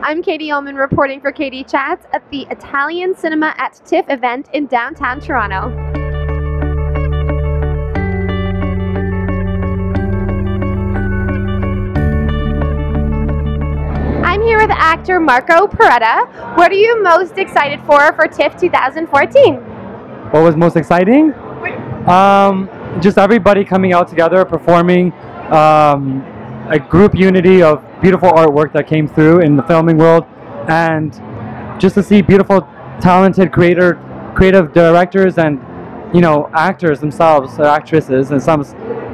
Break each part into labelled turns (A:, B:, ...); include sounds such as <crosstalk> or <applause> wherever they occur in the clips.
A: I'm Katie Uhlmann reporting for Katie Chats at the Italian Cinema at TIFF event in downtown Toronto. I'm here with actor Marco Perretta. What are you most excited for for TIFF 2014?
B: What was most exciting? Um, just everybody coming out together, performing, um, a group unity of beautiful artwork that came through in the filming world, and just to see beautiful, talented creator, creative directors and you know actors themselves, or actresses, and some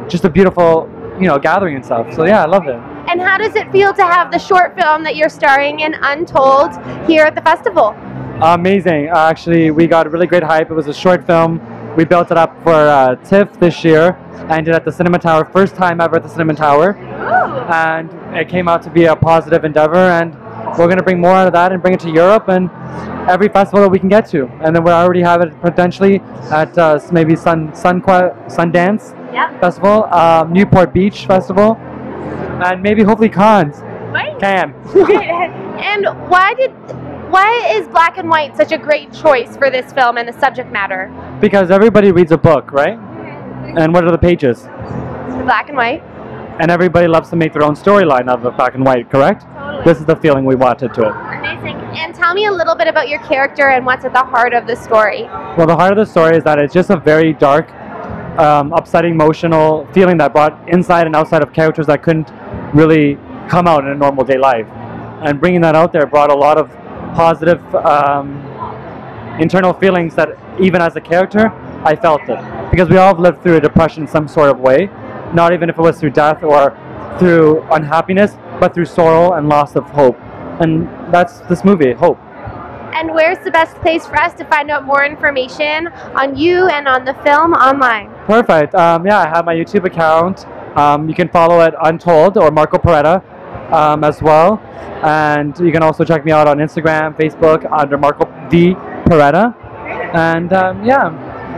B: just a beautiful you know gathering and stuff. So yeah, I loved it.
A: And how does it feel to have the short film that you're starring in, Untold, here at the festival?
B: Amazing. Uh, actually, we got really great hype. It was a short film. We built it up for uh, TIFF this year and did it at the Cinema Tower, first time ever at the Cinema Tower. And it came out to be a positive endeavor, and we're going to bring more out of that and bring it to Europe and every festival that we can get to. And then we already have it potentially at uh, maybe Sun, Sun Sundance
A: Yep.
B: Festival, um, Newport Beach Festival, and maybe hopefully Cannes.
A: Right.
B: Can. <laughs>
A: and why did why is black and white such a great choice for this film and the subject matter?
B: Because everybody reads a book, right? And what are the pages?
A: Black and white.
B: And everybody loves to make their own storyline out of the black and white, correct?
A: Totally.
B: This is the feeling we wanted to it.
A: Amazing. And tell me a little bit about your character and what's at the heart of the story.
B: Well, the heart of the story is that it's just a very dark, um, upsetting, emotional feeling that brought inside and outside of characters that couldn't really come out in a normal day life. And bringing that out there brought a lot of positive um, internal feelings that even as a character, I felt it. Because we all have lived through a depression in some sort of way, not even if it was through death or through unhappiness, but through sorrow and loss of hope. And that's this movie, Hope.
A: And where's the best place for us to find out more information on you and on the film online?
B: Perfect. Um, yeah, I have my YouTube account. Um, you can follow it Untold or Marco Perretta um, as well. And you can also check me out on Instagram, Facebook under Marco D Perretta. And um, yeah,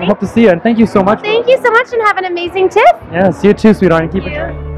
B: hope to see you. And thank you so much.
A: Thank you so much and have an amazing TIFF.
B: Yes, you too, sweetheart. And keep it.